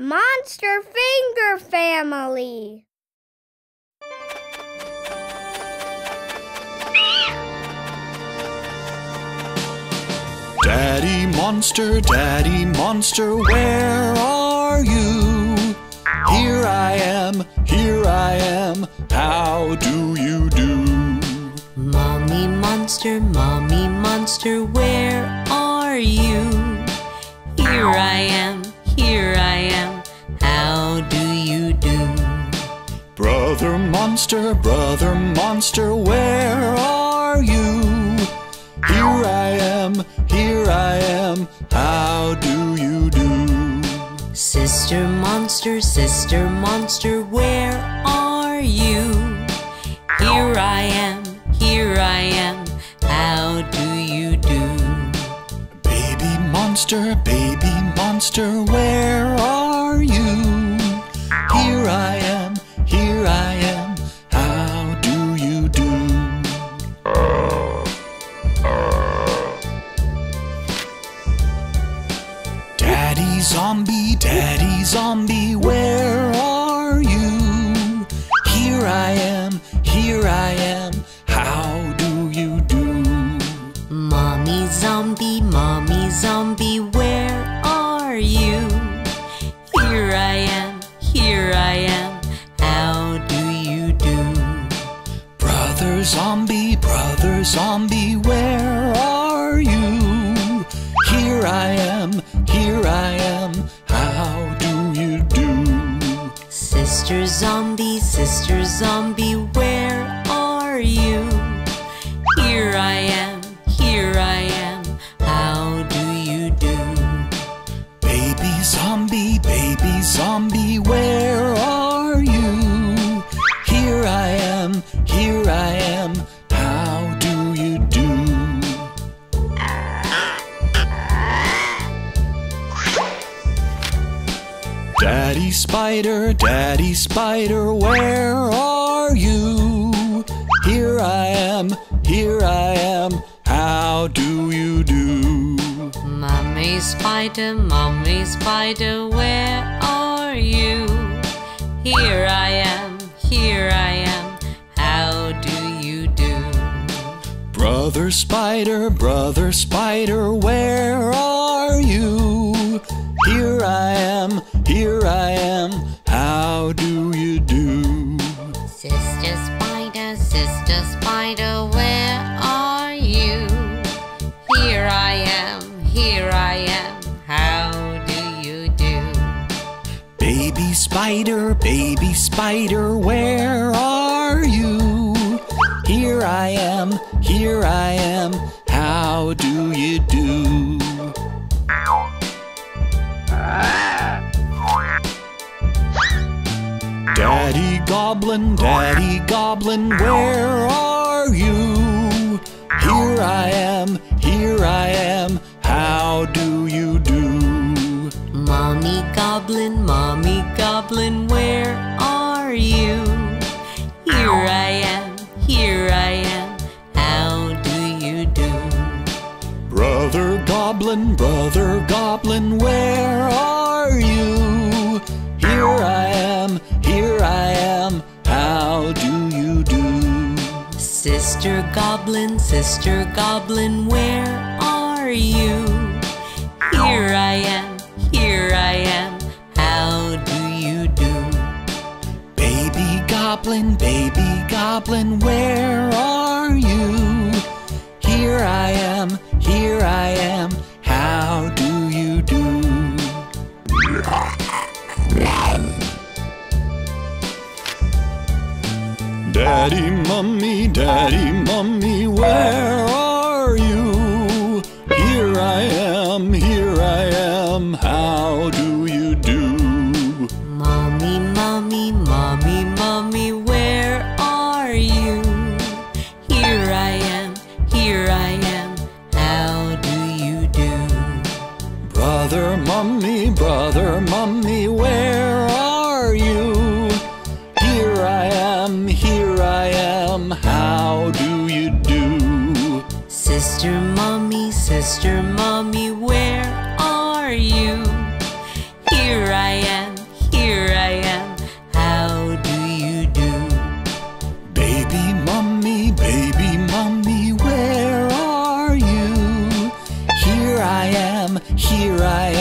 Monster Finger Family. Daddy Monster, Daddy Monster, where are you? Here I am, here I am, how do you do? Mommy Monster, Mommy Monster, where are you? Here I am, Brother Monster, Brother Monster, where are you? Here I am, here I am, how do you do? Sister Monster, Sister Monster, where are you? Here I am, here I am, how do you do? Baby Monster, Baby Monster, where are you? Here I am, Zombie, Daddy Zombie, where are you? Here I am, here I am, how do you do? Mommy Zombie, Mommy Zombie, where are you? Here I am, here I am, how do you do? Brother Zombie, Brother Zombie, where are you? Here I am, here I am, how do you do? Sister Zombie, Sister Zombie, where Daddy Spider, Daddy Spider, where are you? Here I am, here I am, how do you do? Mommy Spider, Mommy Spider, where are you? Here I am, here I am, how do you do? Brother Spider, Brother Spider, where are you? Here I am, here I am, how do you do? Sister Spider, Sister Spider, where are you? Here I am, here I am, how do you do? Baby Spider, Baby Spider, where are you? Here I am, here I am, how do you do? Goblin, Daddy Goblin, where are you? Here I am, here I am, how do you do? Mommy Goblin, Mommy Goblin, where are you? Here I am, here I am, how do you do? Brother Goblin, Brother Goblin, where Sister Goblin, Sister Goblin, where are you? Here I am, here I am, how do you do? Baby Goblin, Baby Goblin, where are you? Here I am, here I am, how do you do? Daddy, Mummy, Daddy, Mummy, where are you? Here I am, here I am, how do Mr. mommy, where are you? Here I am, here I am, how do you do? Baby mommy, baby mommy, where are you? Here I am, here I am.